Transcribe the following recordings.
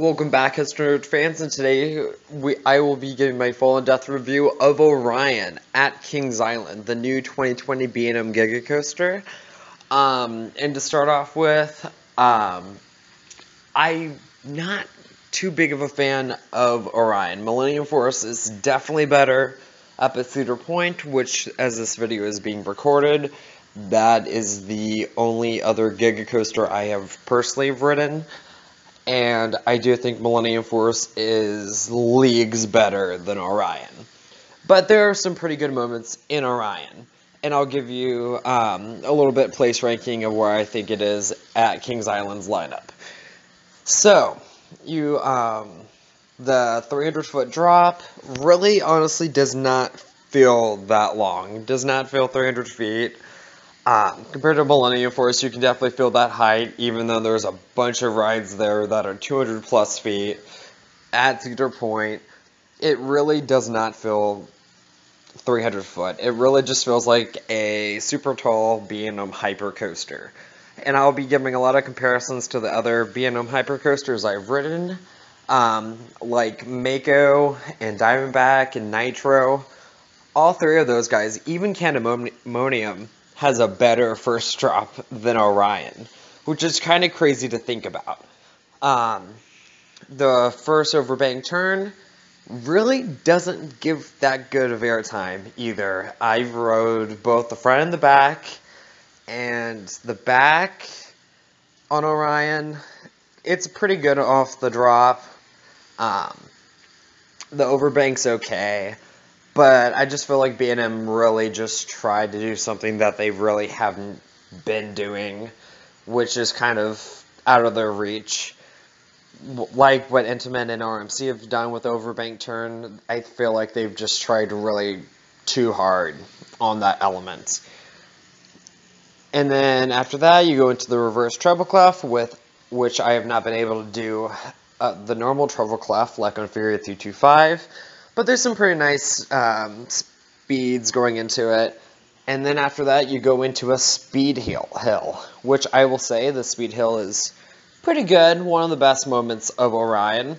Welcome back, History fans, and today we I will be giving my full in-depth review of Orion at Kings Island, the new 2020 B&M Giga Coaster. Um, and to start off with, um, I'm not too big of a fan of Orion. Millennium Force is definitely better up at Cedar Point, which, as this video is being recorded, that is the only other Giga Coaster I have personally ridden. And I do think Millennium Force is leagues better than Orion. But there are some pretty good moments in Orion. And I'll give you um, a little bit place ranking of where I think it is at Kings Island's lineup. So, you, um, the 300 foot drop really honestly does not feel that long. Does not feel 300 feet. Um, compared to Millennium Force, you can definitely feel that height, even though there's a bunch of rides there that are 200 plus feet at Cedar Point. It really does not feel 300 foot. It really just feels like a super tall B&M hyper coaster. And I'll be giving a lot of comparisons to the other B&M hyper coasters I've ridden, um, like Mako and Diamondback and Nitro. All three of those guys, even Candymonium, has a better first drop than Orion, which is kind of crazy to think about. Um, the first overbank turn really doesn't give that good of airtime either. I rode both the front and the back, and the back on Orion, it's pretty good off the drop. Um, the overbank's okay. But I just feel like B&M really just tried to do something that they really haven't been doing, which is kind of out of their reach. Like what Intamin and RMC have done with Overbank Turn, I feel like they've just tried really too hard on that element. And then after that, you go into the reverse treble clef, with which I have not been able to do uh, the normal treble clef like on Fury 325. But there's some pretty nice um, speeds going into it. And then after that, you go into a speed hill, hill, which I will say the speed hill is pretty good. One of the best moments of Orion,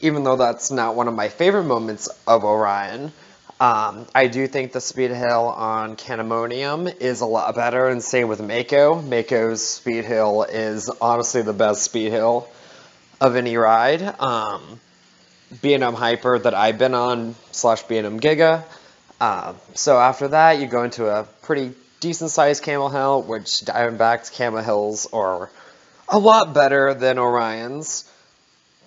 even though that's not one of my favorite moments of Orion. Um, I do think the speed hill on Candymonium is a lot better, and same with Mako. Mako's speed hill is honestly the best speed hill of any ride. Um, B&M Hyper that I've been on, slash B&M Giga. Uh, so after that, you go into a pretty decent sized Camel Hill, which Diamondback's Camel Hills are a lot better than Orion's.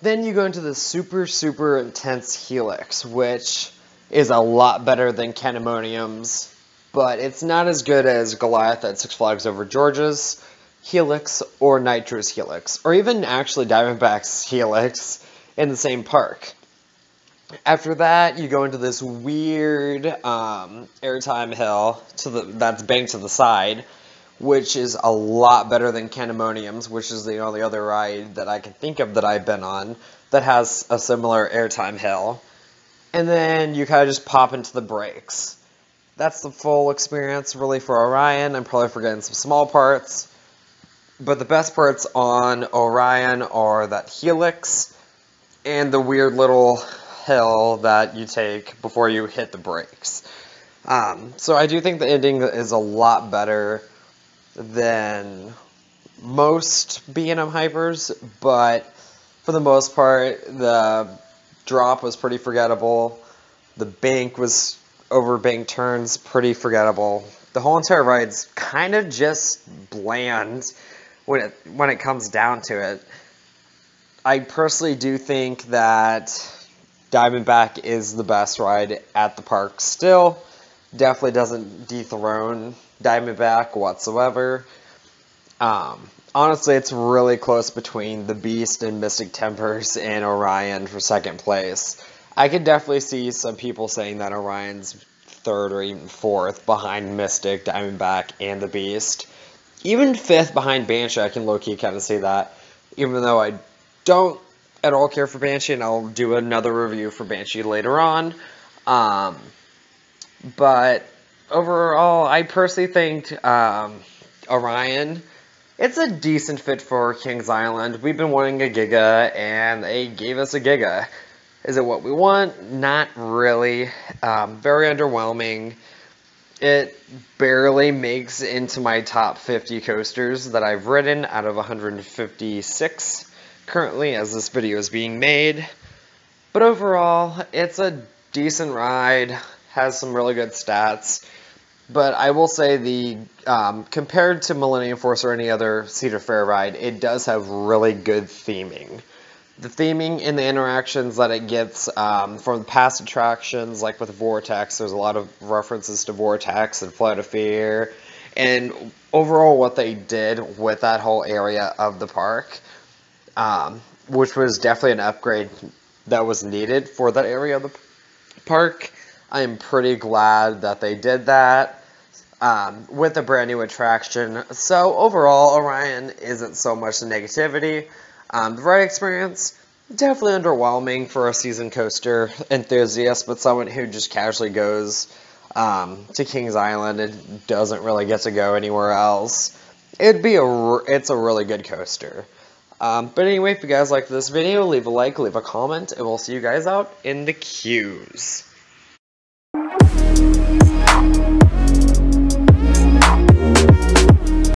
Then you go into the super, super intense Helix, which is a lot better than Candymonium's, but it's not as good as Goliath at Six Flags Over Georgia's Helix or Nitro's Helix, or even actually Diamondback's Helix in the same park. After that, you go into this weird um, airtime hill to the that's banked to the side, which is a lot better than Candymonium's, which is the only other ride that I can think of that I've been on that has a similar airtime hill. And then you kind of just pop into the brakes. That's the full experience really for Orion. I'm probably forgetting some small parts. But the best parts on Orion are that Helix and the weird little hill that you take before you hit the brakes. Um, so I do think the ending is a lot better than most B&M hypers, but for the most part, the drop was pretty forgettable. The bank was over bank turns pretty forgettable. The whole entire ride's kind of just bland when it when it comes down to it. I personally do think that Diamondback is the best ride at the park still. Definitely doesn't dethrone Diamondback whatsoever. Um, honestly, it's really close between the Beast and Mystic Timbers and Orion for second place. I could definitely see some people saying that Orion's third or even fourth behind Mystic, Diamondback, and the Beast. Even fifth behind Banshee, I can low-key kind of see that. Even though I don't at all care for Banshee, and I'll do another review for Banshee later on. Um, but overall, I personally think um, Orion. It's a decent fit for Kings Island. We've been wanting a Giga, and they gave us a Giga. Is it what we want? Not really. Um, very underwhelming. It barely makes into my top 50 coasters that I've ridden out of 156 currently as this video is being made. But overall, it's a decent ride, has some really good stats. But I will say the um, compared to Millennium Force or any other Cedar Fair ride, it does have really good theming. The theming and the interactions that it gets um, from past attractions, like with Vortex, there's a lot of references to Vortex and Flight of Fear, and overall what they did with that whole area of the park, um, which was definitely an upgrade that was needed for that area of the park. I am pretty glad that they did that um, with a brand new attraction. So overall, Orion isn't so much the negativity. Um, the ride experience, definitely underwhelming for a season coaster enthusiast, but someone who just casually goes um, to Kings Island and doesn't really get to go anywhere else. It'd be a, it's a really good coaster. Um, but anyway, if you guys like this video, leave a like, leave a comment, and we'll see you guys out in the queues.